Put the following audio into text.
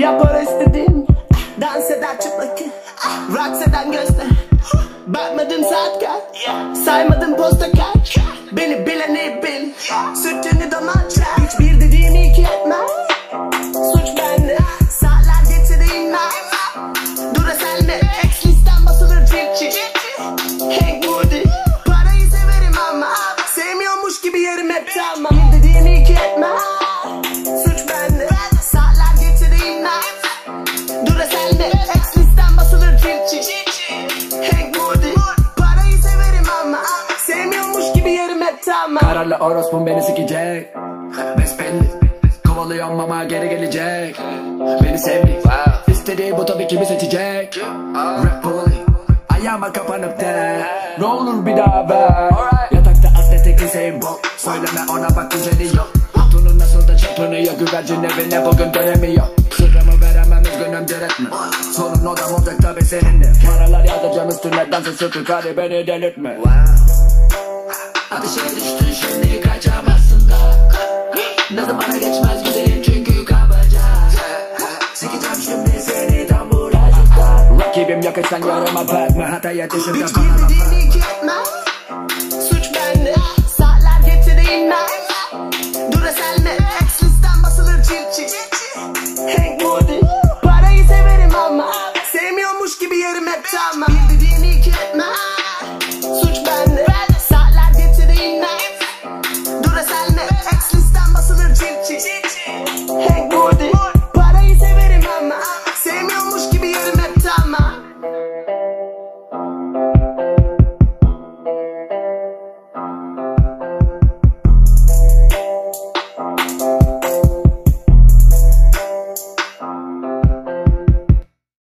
Yapar istediğim Dans eder çıplak Raks eden gözle. Bakmadım saat kaç? Saymadım posta kaç? Beni bileni bil. Sütünü domaç Hiçbir dediğimi iki etmez Suç bende. Saatler geçireyim ben Duracell mi? Ex listem basılır çift çift. Hank Moody tamam Kararlı orospun beni sikecek. Besbelli Kovalıyorum ama geri gelecek. Beni sevdi. İstediği bu tabii kimi seçecek. Rap bully Ayağıma kapanıp de Ne olur bir daha ver. Yatakta atletik Hüseyin Bolt. Söyleme ona bak güzeli yok. Hatunun nasıl da çırpınıyor. Güvercin evine bugün dönemiyor. Sırrımı veremem üzgünüm diretme. Sorun odam olacak tabi seninle. Paralar yağdıracağım üstüne Dansın sürtük hadi beni delirtme Ateşe düştün şimdi kaçamazsın da. Ne zamana geçmez güzelim çünkü kabaca. Sikeceğim şimdi seni tam buracıkta. Rakibim yakışsan yarıma bakma Hata yetişirken Hiçbir dediğimi iki etmez